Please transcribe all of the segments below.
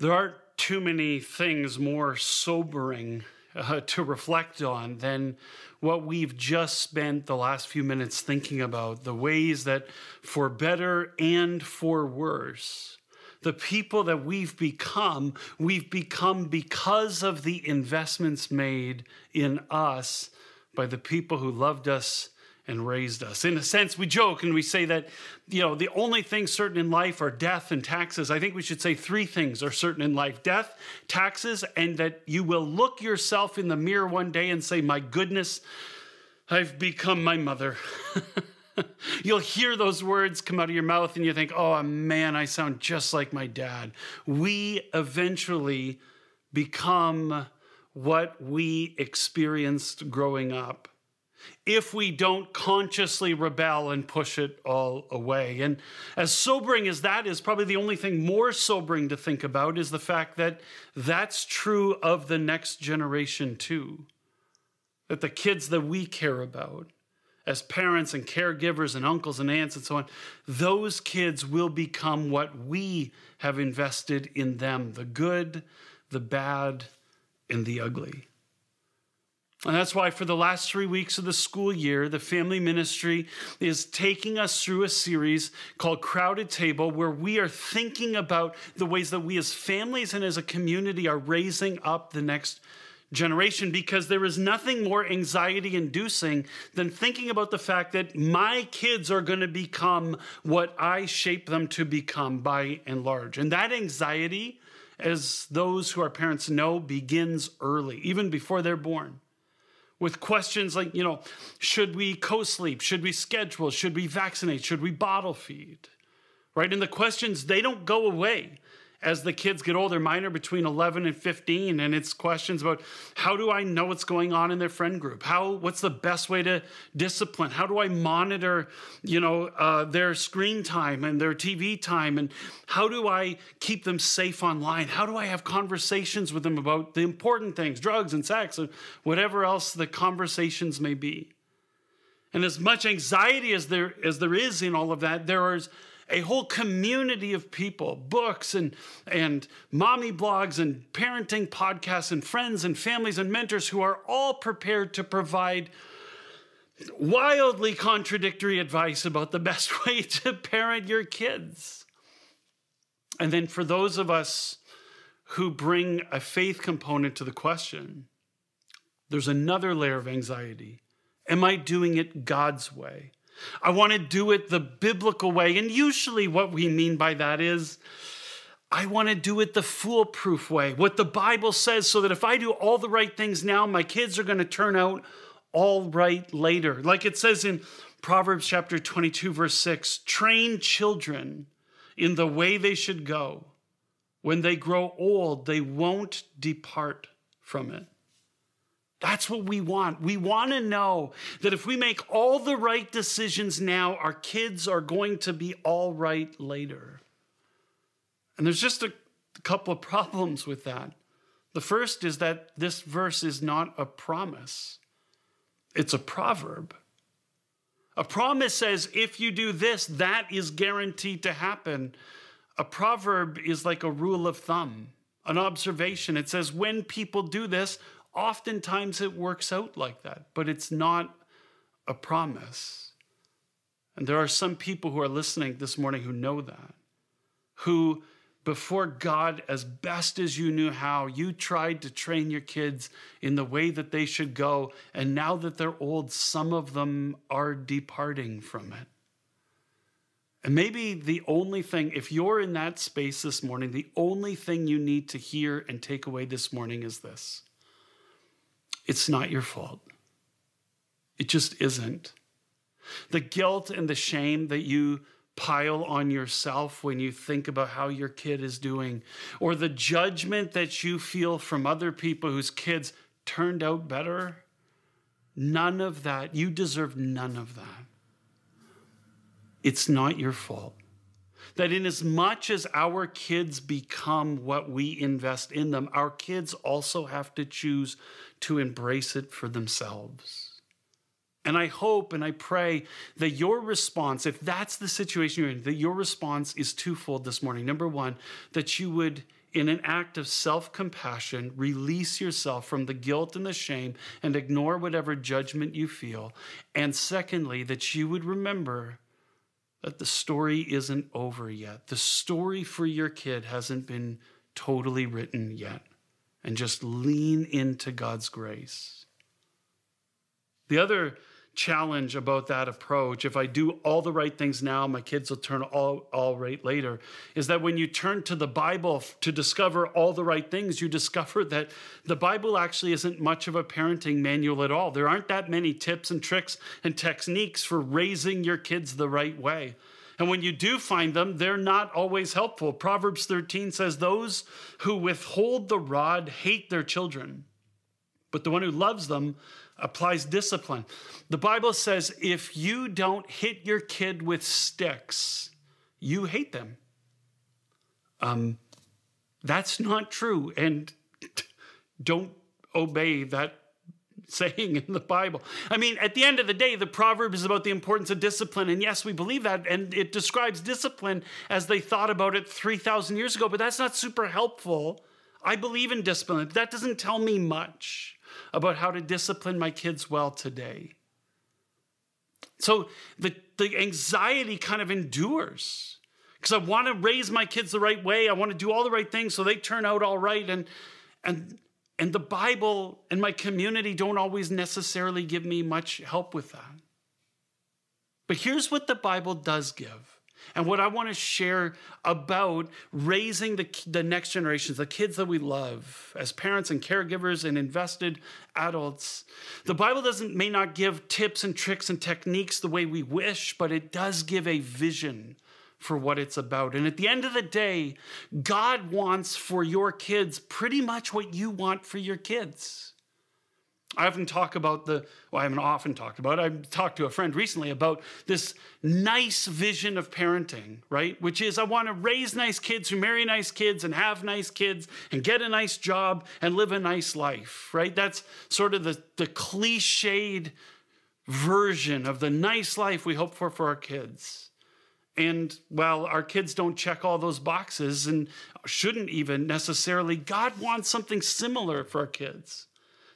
There aren't too many things more sobering uh, to reflect on than what we've just spent the last few minutes thinking about the ways that, for better and for worse, the people that we've become, we've become because of the investments made in us by the people who loved us and raised us. In a sense, we joke and we say that, you know, the only things certain in life are death and taxes. I think we should say three things are certain in life death, taxes, and that you will look yourself in the mirror one day and say, My goodness, I've become my mother. You'll hear those words come out of your mouth and you think, oh man, I sound just like my dad. We eventually become what we experienced growing up if we don't consciously rebel and push it all away. And as sobering as that is, probably the only thing more sobering to think about is the fact that that's true of the next generation too. That the kids that we care about, as parents and caregivers and uncles and aunts and so on, those kids will become what we have invested in them the good, the bad, and the ugly. And that's why, for the last three weeks of the school year, the family ministry is taking us through a series called Crowded Table, where we are thinking about the ways that we as families and as a community are raising up the next generation because there is nothing more anxiety inducing than thinking about the fact that my kids are going to become what I shape them to become by and large. And that anxiety, as those who are parents know, begins early, even before they're born with questions like, you know, should we co sleep? Should we schedule? Should we vaccinate? Should we bottle feed? Right? And the questions, they don't go away as the kids get older. Mine are between 11 and 15, and it's questions about how do I know what's going on in their friend group? How, what's the best way to discipline? How do I monitor, you know, uh, their screen time and their TV time? And how do I keep them safe online? How do I have conversations with them about the important things, drugs and sex, and whatever else the conversations may be? And as much anxiety as there as there is in all of that, there is a whole community of people, books and, and mommy blogs and parenting podcasts and friends and families and mentors who are all prepared to provide wildly contradictory advice about the best way to parent your kids. And then for those of us who bring a faith component to the question, there's another layer of anxiety. Am I doing it God's way? I want to do it the biblical way. And usually, what we mean by that is, I want to do it the foolproof way, what the Bible says, so that if I do all the right things now, my kids are going to turn out all right later. Like it says in Proverbs chapter 22, verse 6 train children in the way they should go. When they grow old, they won't depart from it. That's what we want. We want to know that if we make all the right decisions now, our kids are going to be all right later. And there's just a couple of problems with that. The first is that this verse is not a promise, it's a proverb. A promise says, if you do this, that is guaranteed to happen. A proverb is like a rule of thumb, an observation. It says, when people do this, Oftentimes it works out like that, but it's not a promise. And there are some people who are listening this morning who know that, who before God, as best as you knew how, you tried to train your kids in the way that they should go. And now that they're old, some of them are departing from it. And maybe the only thing, if you're in that space this morning, the only thing you need to hear and take away this morning is this it's not your fault. It just isn't. The guilt and the shame that you pile on yourself when you think about how your kid is doing, or the judgment that you feel from other people whose kids turned out better, none of that. You deserve none of that. It's not your fault that in as much as our kids become what we invest in them, our kids also have to choose to embrace it for themselves. And I hope and I pray that your response, if that's the situation you're in, that your response is twofold this morning. Number one, that you would in an act of self compassion, release yourself from the guilt and the shame and ignore whatever judgment you feel. And secondly, that you would remember that the story isn't over yet. The story for your kid hasn't been totally written yet. And just lean into God's grace. The other challenge about that approach, if I do all the right things now, my kids will turn all, all right later, is that when you turn to the Bible to discover all the right things, you discover that the Bible actually isn't much of a parenting manual at all. There aren't that many tips and tricks and techniques for raising your kids the right way. And when you do find them, they're not always helpful. Proverbs 13 says, Those who withhold the rod hate their children, but the one who loves them applies discipline. The Bible says if you don't hit your kid with sticks, you hate them. Um, that's not true. And don't obey that saying in the Bible. I mean, at the end of the day, the proverb is about the importance of discipline. And yes, we believe that. And it describes discipline as they thought about it 3,000 years ago, but that's not super helpful. I believe in discipline, that doesn't tell me much about how to discipline my kids well today. So the, the anxiety kind of endures because I want to raise my kids the right way. I want to do all the right things so they turn out all right. And, and, and the Bible and my community don't always necessarily give me much help with that. But here's what the Bible does give and what I want to share about raising the, the next generations, the kids that we love, as parents and caregivers and invested adults. The Bible doesn't may not give tips and tricks and techniques the way we wish, but it does give a vision for what it's about. And at the end of the day, God wants for your kids pretty much what you want for your kids. I often talk about the, well, I haven't often talked about it. I talked to a friend recently about this nice vision of parenting, right? Which is I want to raise nice kids who marry nice kids and have nice kids and get a nice job and live a nice life, right? That's sort of the, the cliched version of the nice life we hope for for our kids. And while our kids don't check all those boxes and shouldn't even necessarily, God wants something similar for our kids.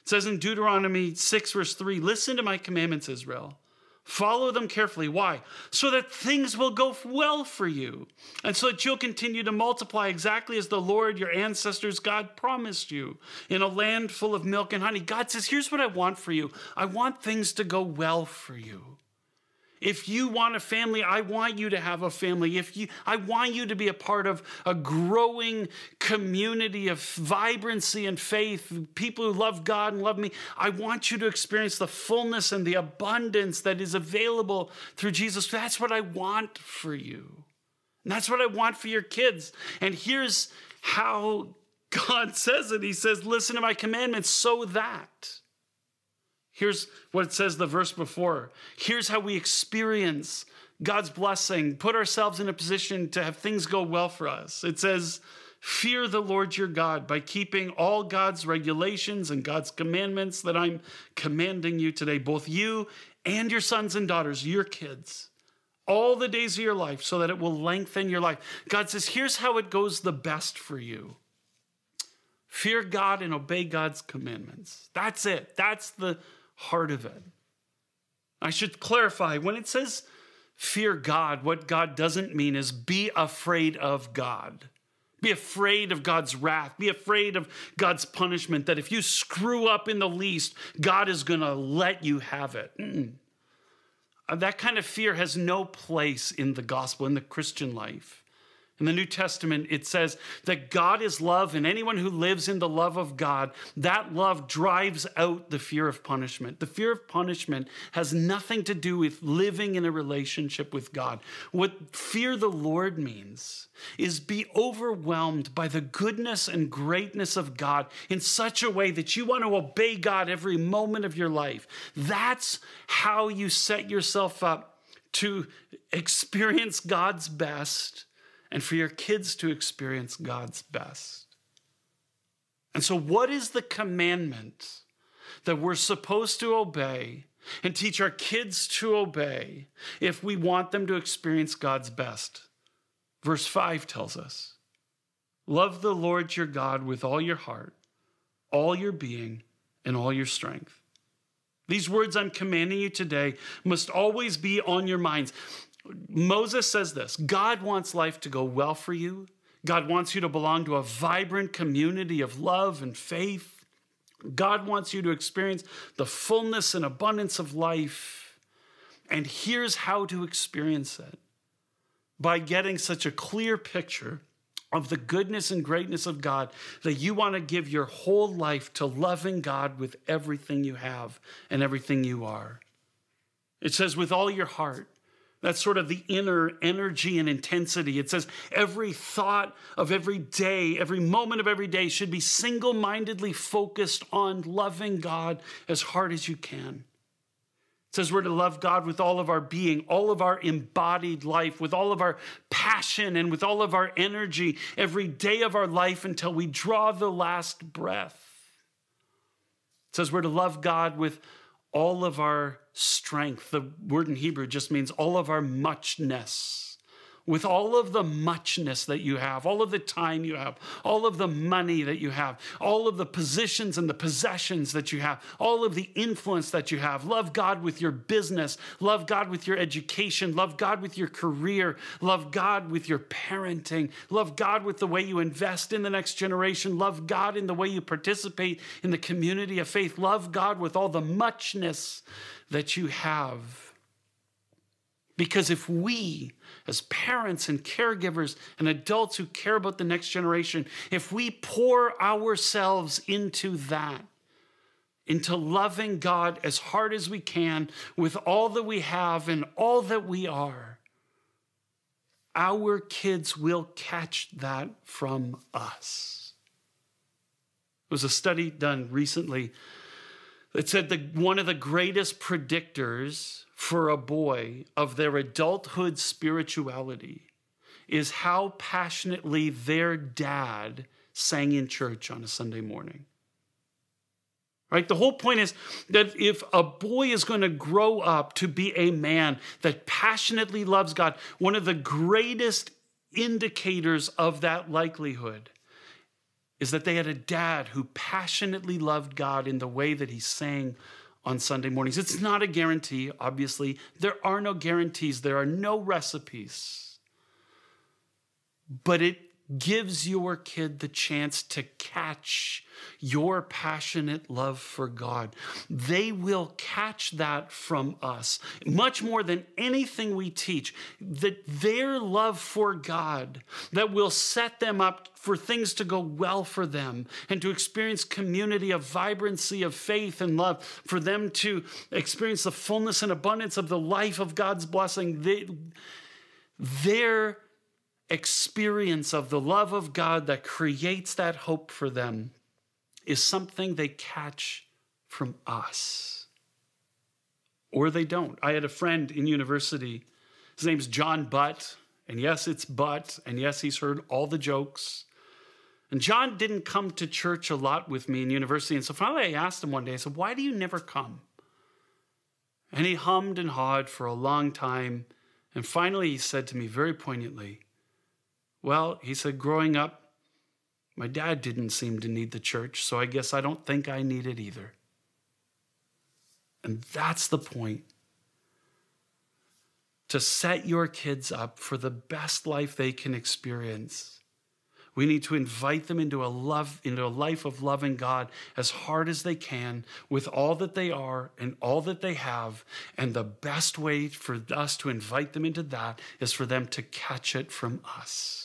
It says in Deuteronomy 6, verse 3 Listen to my commandments, Israel. Follow them carefully. Why? So that things will go well for you, and so that you'll continue to multiply exactly as the Lord, your ancestors, God promised you in a land full of milk and honey. God says, Here's what I want for you I want things to go well for you. If you want a family, I want you to have a family. If you I want you to be a part of a growing community of vibrancy and faith, people who love God and love me. I want you to experience the fullness and the abundance that is available through Jesus. That's what I want for you. And that's what I want for your kids. And here's how God says it. He says, "Listen to my commandments so that Here's what it says the verse before. Here's how we experience God's blessing, put ourselves in a position to have things go well for us. It says, Fear the Lord your God by keeping all God's regulations and God's commandments that I'm commanding you today, both you and your sons and daughters, your kids, all the days of your life, so that it will lengthen your life. God says, Here's how it goes the best for you. Fear God and obey God's commandments. That's it. That's the heart of it. I should clarify when it says fear God, what God doesn't mean is be afraid of God. Be afraid of God's wrath. Be afraid of God's punishment. That if you screw up in the least, God is going to let you have it. Mm-mm. Uh, that kind of fear has no place in the gospel, in the Christian life. In the New Testament, it says that God is love, and anyone who lives in the love of God, that love drives out the fear of punishment. The fear of punishment has nothing to do with living in a relationship with God. What fear the Lord means is be overwhelmed by the goodness and greatness of God in such a way that you want to obey God every moment of your life. That's how you set yourself up to experience God's best and for your kids to experience God's best. And so, what is the commandment that we're supposed to obey and teach our kids to obey if we want them to experience God's best? Verse 5 tells us Love the Lord your God with all your heart, all your being, and all your strength. These words I'm commanding you today must always be on your minds. Moses says this God wants life to go well for you. God wants you to belong to a vibrant community of love and faith. God wants you to experience the fullness and abundance of life. And here's how to experience it by getting such a clear picture of the goodness and greatness of God that you want to give your whole life to loving God with everything you have and everything you are. It says, with all your heart. That's sort of the inner energy and intensity. It says every thought of every day, every moment of every day should be single mindedly focused on loving God as hard as you can. It says we're to love God with all of our being, all of our embodied life, with all of our passion and with all of our energy every day of our life until we draw the last breath. It says we're to love God with all of our strength. The word in Hebrew just means all of our muchness with all of the muchness that you have, all of the time you have, all of the money that you have, all of the positions and the possessions that you have, all of the influence that you have. Love God with your business, love God with your education, love God with your career, love God with your parenting, love God with the way you invest in the next generation, love God in the way you participate in the community of faith, love God with all the muchness that you have. Because if we, as parents and caregivers and adults who care about the next generation, if we pour ourselves into that, into loving God as hard as we can with all that we have and all that we are, our kids will catch that from us. There was a study done recently that said that one of the greatest predictors for a boy of their adulthood spirituality is how passionately their dad sang in church on a Sunday morning. Right? The whole point is that if a boy is going to grow up to be a man that passionately loves God, one of the greatest indicators of that likelihood is that they had a dad who passionately loved God in the way that he sang on Sunday mornings. It's not a guarantee, obviously. There are no guarantees, there are no recipes. But it gives your kid the chance to catch your passionate love for God. They will catch that from us much more than anything we teach. That their love for God that will set them up for things to go well for them and to experience community of vibrancy of faith and love, for them to experience the fullness and abundance of the life of God's blessing. They, their experience of the love of God that creates that hope for them is something they catch from us. Or they don't. I had a friend in university. His name's John Butt. And yes, it's Butt. And yes, he's heard all the jokes. And John didn't come to church a lot with me in university. And so finally I asked him one day, I said, Why do you never come? And he hummed and hawed for a long time. And finally he said to me very poignantly, well, he said, growing up, my dad didn't seem to need the church, so I guess I don't think I need it either. And that's the point. To set your kids up for the best life they can experience. We need to invite them into a love into a life of loving God as hard as they can with all that they are and all that they have and the best way for us to invite them into that is for them to catch it from us.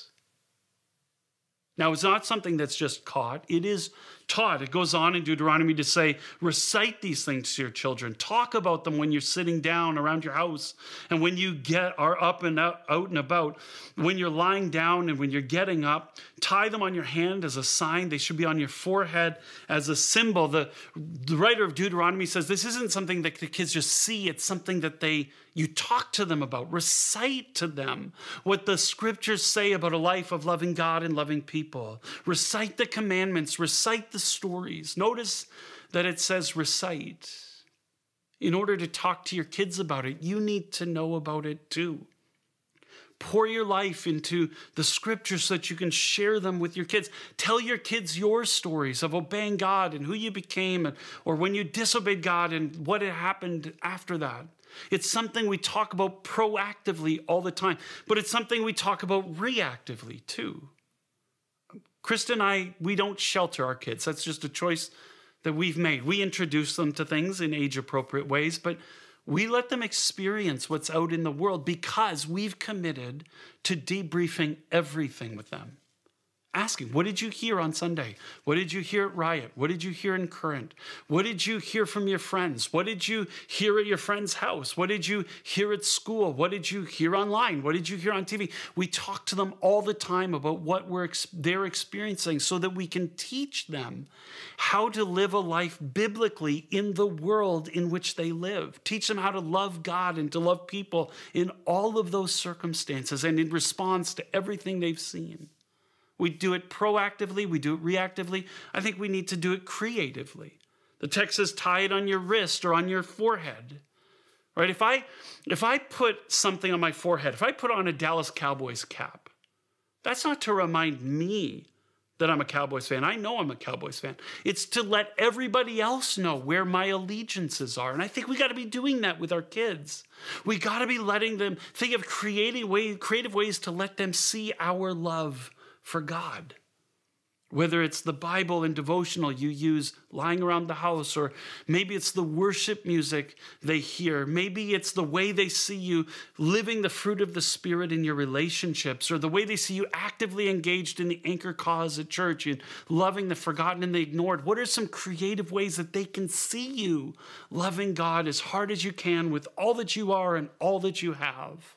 Now, it's not something that's just caught, it is taught. It goes on in Deuteronomy to say, recite these things to your children. Talk about them when you're sitting down around your house and when you get are up and out, out and about. When you're lying down and when you're getting up, tie them on your hand as a sign. They should be on your forehead as a symbol. The, the writer of Deuteronomy says this isn't something that the kids just see, it's something that they you talk to them about, recite to them what the scriptures say about a life of loving God and loving people. Recite the commandments, recite the stories. Notice that it says recite. In order to talk to your kids about it, you need to know about it too. Pour your life into the scriptures so that you can share them with your kids. Tell your kids your stories of obeying God and who you became, and, or when you disobeyed God and what had happened after that. It's something we talk about proactively all the time, but it's something we talk about reactively too. Krista and I, we don't shelter our kids. That's just a choice that we've made. We introduce them to things in age appropriate ways, but we let them experience what's out in the world because we've committed to debriefing everything with them asking, What did you hear on Sunday? What did you hear at Riot? What did you hear in Current? What did you hear from your friends? What did you hear at your friend's house? What did you hear at school? What did you hear online? What did you hear on TV? We talk to them all the time about what we're they're experiencing so that we can teach them how to live a life biblically in the world in which they live. Teach them how to love God and to love people in all of those circumstances and in response to everything they've seen. We do it proactively, we do it reactively. I think we need to do it creatively. The text says tie it on your wrist or on your forehead. Right? If I if I put something on my forehead, if I put on a Dallas Cowboys cap, that's not to remind me that I'm a Cowboys fan. I know I'm a Cowboys fan. It's to let everybody else know where my allegiances are. And I think we got to be doing that with our kids. We got to be letting them think of creating way, creative ways to let them see our love for God. Whether it's the Bible and devotional you use lying around the house, or maybe it's the worship music they hear, maybe it's the way they see you living the fruit of the Spirit in your relationships, or the way they see you actively engaged in the anchor cause at church and loving the forgotten and the ignored. What are some creative ways that they can see you loving God as hard as you can with all that you are and all that you have?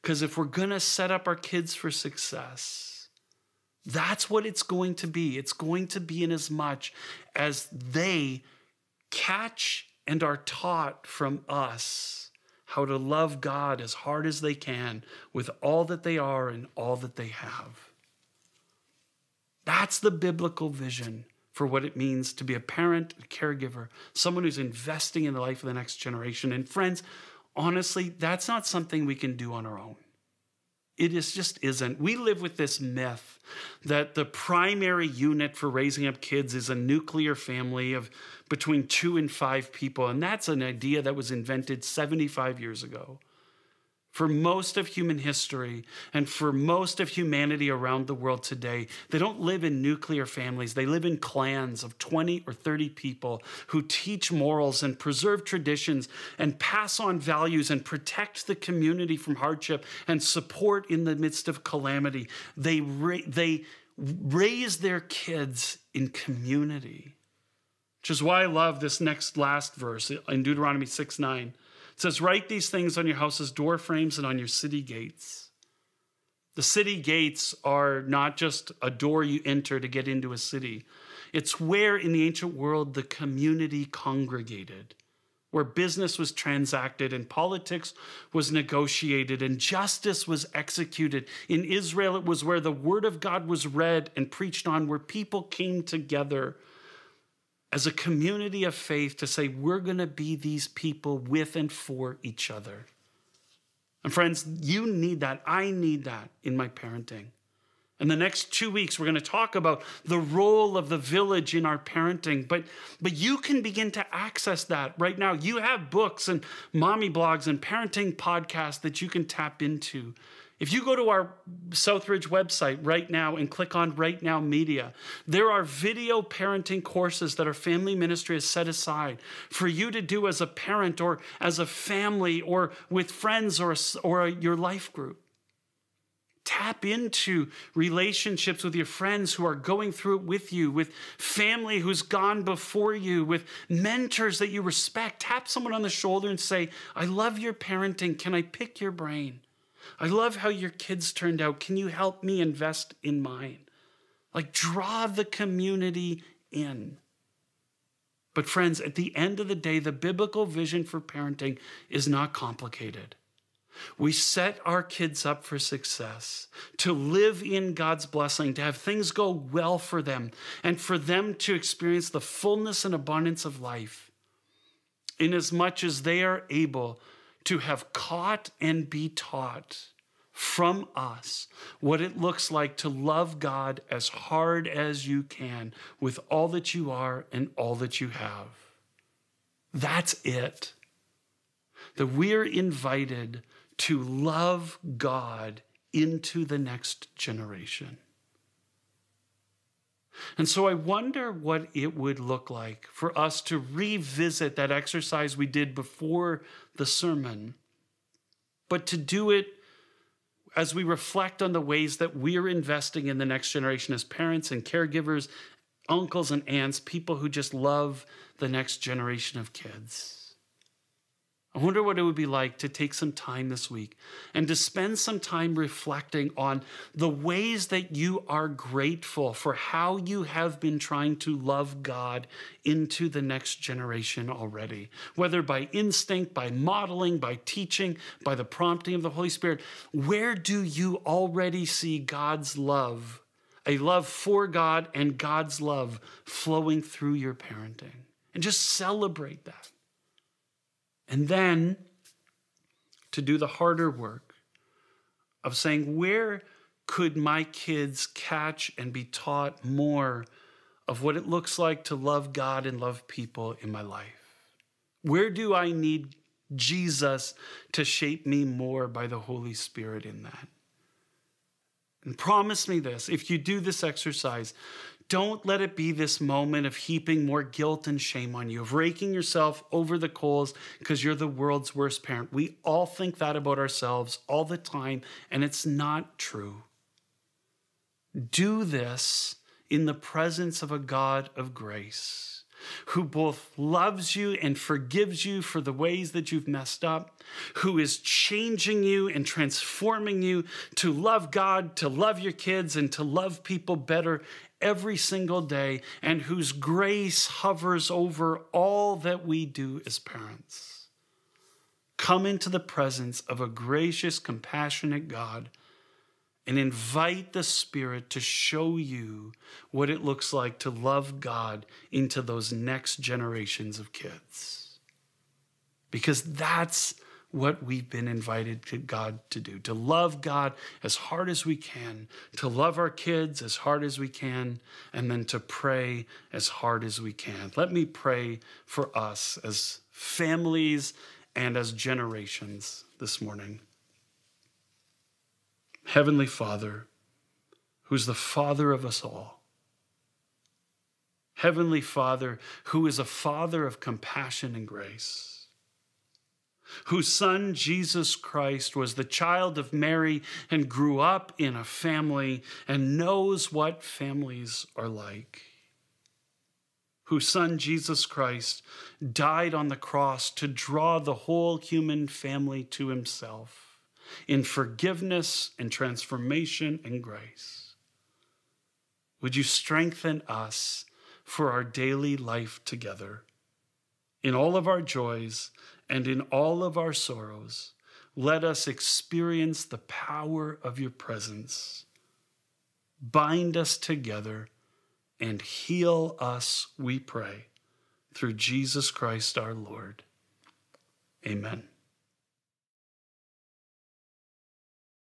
Because if we're going to set up our kids for success, that's what it's going to be. It's going to be in as much as they catch and are taught from us how to love God as hard as they can with all that they are and all that they have. That's the biblical vision for what it means to be a parent, a caregiver, someone who's investing in the life of the next generation. And friends, honestly, that's not something we can do on our own. It is just isn't. We live with this myth that the primary unit for raising up kids is a nuclear family of between two and five people. And that's an idea that was invented 75 years ago for most of human history and for most of humanity around the world today, they don't live in nuclear families. They live in clans of 20 or 30 people who teach morals and preserve traditions and pass on values and protect the community from hardship and support in the midst of calamity. They, ra- they raise their kids in community, which is why I love this next last verse in Deuteronomy 6 9 it says, Write these things on your house's door frames and on your city gates. The city gates are not just a door you enter to get into a city, it's where in the ancient world the community congregated, where business was transacted and politics was negotiated and justice was executed. In Israel, it was where the word of God was read and preached on, where people came together as a community of faith to say, we're going to be these people with and for each other. And friends, you need that. I need that in my parenting. In the next two weeks, we're going to talk about the role of the village in our parenting. But, but you can begin to access that right now. You have books and mommy blogs and parenting podcasts that you can tap into if you go to our Southridge website right now and click on Right Now Media, there are video parenting courses that our family ministry has set aside for you to do as a parent or as a family or with friends or, or your life group. Tap into relationships with your friends who are going through it with you, with family who's gone before you, with mentors that you respect. Tap someone on the shoulder and say, I love your parenting. Can I pick your brain? I love how your kids turned out. Can you help me invest in mine? Like, draw the community in. But, friends, at the end of the day, the biblical vision for parenting is not complicated. We set our kids up for success, to live in God's blessing, to have things go well for them, and for them to experience the fullness and abundance of life, inasmuch as much as they are able to have caught and be taught from us what it looks like to love God as hard as you can with all that you are and all that you have. That's it. That we're invited to love God into the next generation. And so I wonder what it would look like for us to revisit that exercise we did before the sermon, but to do it as we reflect on the ways that we're investing in the next generation as parents and caregivers, uncles and aunts, people who just love the next generation of kids. I wonder what it would be like to take some time this week and to spend some time reflecting on the ways that you are grateful for how you have been trying to love God into the next generation already, whether by instinct, by modeling, by teaching, by the prompting of the Holy Spirit. Where do you already see God's love, a love for God and God's love flowing through your parenting? And just celebrate that. And then to do the harder work of saying, where could my kids catch and be taught more of what it looks like to love God and love people in my life? Where do I need Jesus to shape me more by the Holy Spirit in that? And promise me this if you do this exercise, don't let it be this moment of heaping more guilt and shame on you, of raking yourself over the coals because you're the world's worst parent. We all think that about ourselves all the time, and it's not true. Do this in the presence of a God of grace who both loves you and forgives you for the ways that you've messed up, who is changing you and transforming you to love God, to love your kids, and to love people better every single day, and whose grace hovers over all that we do as parents. Come into the presence of a gracious, compassionate God and invite the Spirit to show you what it looks like to love God into those next generations of kids. Because that's what we've been invited to God to do to love God as hard as we can, to love our kids as hard as we can, and then to pray as hard as we can. Let me pray for us as families and as generations this morning. Heavenly Father, who's the Father of us all. Heavenly Father, who is a Father of compassion and grace, whose Son, Jesus Christ, was the child of Mary and grew up in a family and knows what families are like, whose Son, Jesus Christ, died on the cross to draw the whole human family to himself in forgiveness and transformation and grace. Would you strengthen us for our daily life together? In all of our joys and in all of our sorrows, let us experience the power of your presence. Bind us together and heal us, we pray, through Jesus Christ our Lord. Amen.